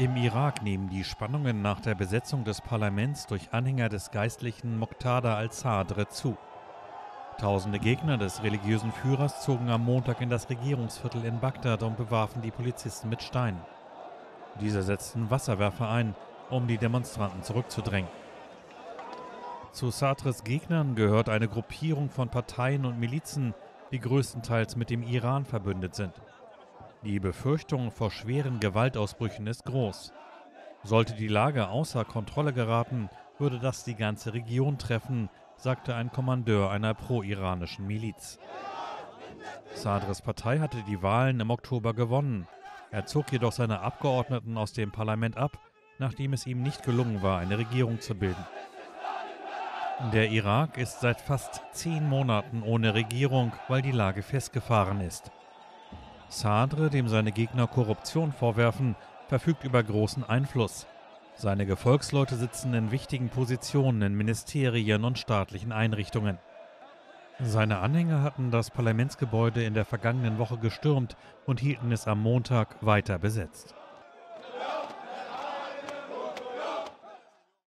Im Irak nehmen die Spannungen nach der Besetzung des Parlaments durch Anhänger des geistlichen Muqtada al-Sadr zu. Tausende Gegner des religiösen Führers zogen am Montag in das Regierungsviertel in Bagdad und bewarfen die Polizisten mit Steinen. Diese setzten Wasserwerfer ein, um die Demonstranten zurückzudrängen. Zu Sartres Gegnern gehört eine Gruppierung von Parteien und Milizen, die größtenteils mit dem Iran verbündet sind. Die Befürchtung vor schweren Gewaltausbrüchen ist groß. Sollte die Lage außer Kontrolle geraten, würde das die ganze Region treffen, sagte ein Kommandeur einer pro-iranischen Miliz. Sadres Partei hatte die Wahlen im Oktober gewonnen. Er zog jedoch seine Abgeordneten aus dem Parlament ab, nachdem es ihm nicht gelungen war, eine Regierung zu bilden. Der Irak ist seit fast zehn Monaten ohne Regierung, weil die Lage festgefahren ist. Sadre, dem seine Gegner Korruption vorwerfen, verfügt über großen Einfluss. Seine Gefolgsleute sitzen in wichtigen Positionen in Ministerien und staatlichen Einrichtungen. Seine Anhänger hatten das Parlamentsgebäude in der vergangenen Woche gestürmt und hielten es am Montag weiter besetzt.